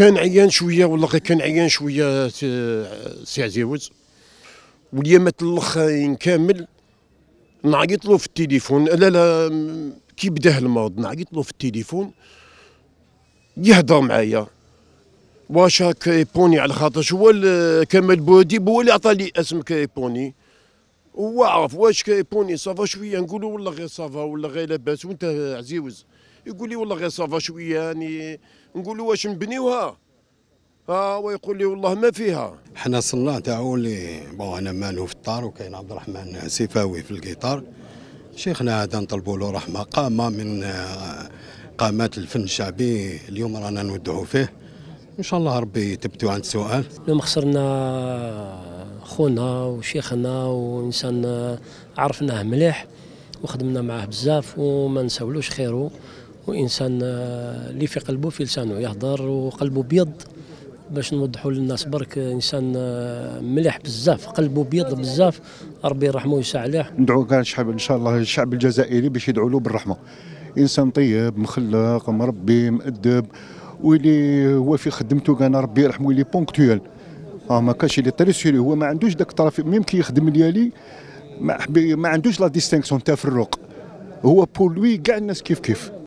كان عيان شوية والله كان عيان شوية سي عزيوز. واليوم الاخ كامل نعيط له في التليفون. لا لا كي بدا المرض نعيط له في التليفون. يهضر معايا. واش هاك يبوني على خاطر هو ال- كمال بوديب هو اللي عطى لي اسم كيبوني هو عرف واش كيبوني صافا شوية نقول له والله غير صافا ولا غير لاباس. وانت عزيوز يقول لي والله غير صافا شوية يعني نقول له واش نبنيوها؟ ها ويقول لي والله ما فيها. حنا صلنا تاعو اللي بون أنا مانو في الدار وكاين عبد الرحمن سيفاوي في الجيتار شيخنا هذا نطلبوا له رحمة قامة من آه، قامات الفن الشعبي اليوم رانا نودعوا فيه. إن شاء الله ربي يثبتوا عند السؤال. اليوم خسرنا خونا وشيخنا وإنسان عرفناه مليح وخدمنا معاه بزاف وما نساولوش خيره. وإنسان اللي في قلبه في لسانه يهضر وقلبه بيض باش نوضحوا للناس برك إنسان مليح بزاف قلبه بيض بزاف ربي يرحمه ويسع عليه. ندعو كاع الشعب إن شاء الله الشعب الجزائري باش يدعوا له بالرحمة. إنسان طيب مخلق مربي مؤدب واللي هو في خدمته كان ربي يرحمه اللي بونكتويل آه ما كانش اللي طري هو ما عندوش داك الطرف ميم كي يخدم ديالي ما, ما عندوش لا ديستينكسيون تاع هو بور لوي كاع الناس كيف كيف.